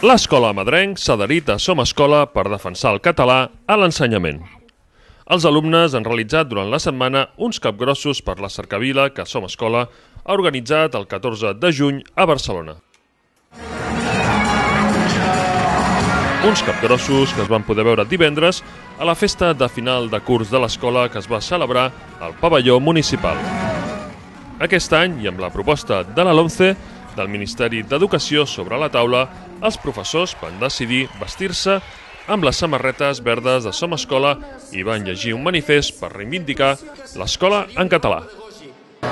L'escola Madrenc s'ha adherit a Som Escola per defensar el català a l'ensenyament. Els alumnes han realitzat durant la setmana uns capgrossos per la cercavila que Som Escola ha organitzat el 14 de juny a Barcelona. Uns capgrossos que es van poder veure divendres a la festa de final de curs de l'escola que es va celebrar al pavelló municipal. Aquest any, i amb la proposta de la LOMCE, del Ministeri d'Educació sobre la taula, els professors van decidir vestir-se amb les samarretes verdes de Som Escola i van llegir un manifest per reivindicar l'escola en català.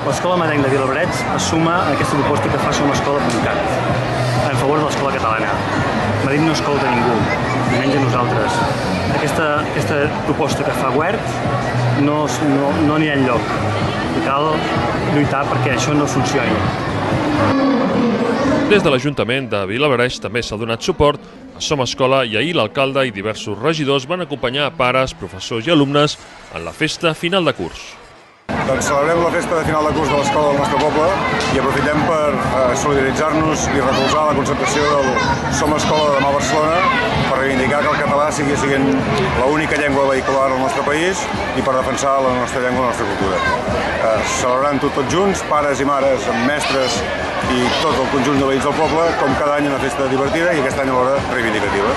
L'Escola Marenc de Vilabrets es suma a aquesta proposta que fa Som Escola.cat en favor de l'escola catalana. Madrid no escolta ningú, ni menys a nosaltres. Aquesta, aquesta proposta que fa Guert no, no, no anirà enlloc. Cal lluitar perquè això no funcioni. Des de l'Ajuntament de Vilabreix també s'ha donat suport a Som Escola i ahir l'alcalde i diversos regidors van acompanyar pares, professors i alumnes en la festa final de curs. Doncs celebrem la festa de final de curs de l'escola del nostre poble i aprofitem per eh, solidaritzar-nos i recolzar la concentració del Som Escola de demà a Barcelona per reivindicar que el català sigui siguent l'única llengua vehicular al nostre país i per defensar la nostra llengua i la nostra cultura. Celebrant-ho tots junts, pares i mares, mestres i tot el conjunt de veïns del poble, com cada any una festa divertida i aquest any alhora reivindicativa.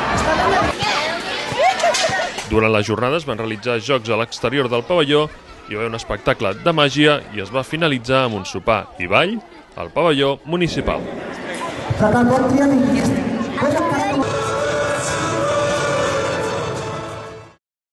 Durant les jornades van realitzar jocs a l'exterior del pavelló, hi va haver un espectacle de màgia i es va finalitzar amb un sopar i ball al pavelló municipal. Tratar con